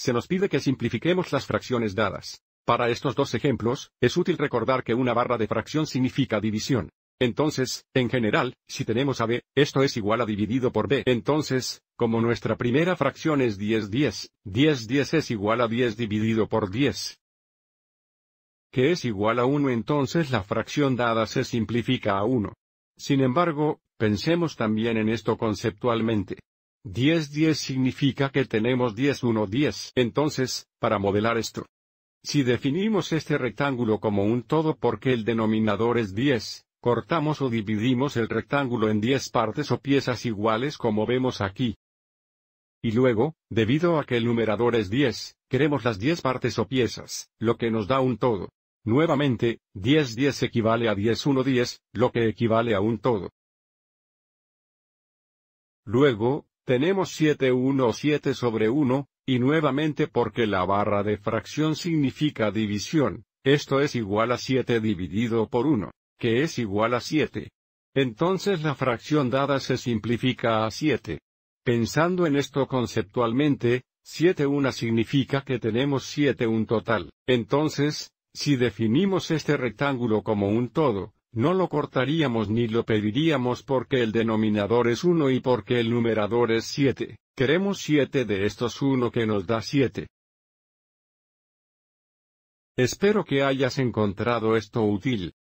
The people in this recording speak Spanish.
se nos pide que simplifiquemos las fracciones dadas. Para estos dos ejemplos, es útil recordar que una barra de fracción significa división. Entonces, en general, si tenemos a b, esto es igual a dividido por b. Entonces, como nuestra primera fracción es 10 10, 10 10 es igual a 10 dividido por 10. Que es igual a 1 entonces la fracción dada se simplifica a 1. Sin embargo, pensemos también en esto conceptualmente. 10 10 significa que tenemos 10 1 10. Entonces, para modelar esto, si definimos este rectángulo como un todo porque el denominador es 10, cortamos o dividimos el rectángulo en 10 partes o piezas iguales como vemos aquí. Y luego, debido a que el numerador es 10, queremos las 10 partes o piezas, lo que nos da un todo. Nuevamente, 10 10 equivale a 10 1 10, lo que equivale a un todo. Luego, tenemos 7 1 7 sobre 1, y nuevamente porque la barra de fracción significa división, esto es igual a 7 dividido por 1, que es igual a 7. Entonces la fracción dada se simplifica a 7. Pensando en esto conceptualmente, 7 una significa que tenemos 7 un total. Entonces, si definimos este rectángulo como un todo, no lo cortaríamos ni lo pediríamos porque el denominador es 1 y porque el numerador es 7. Queremos 7 de estos 1 que nos da 7. Espero que hayas encontrado esto útil.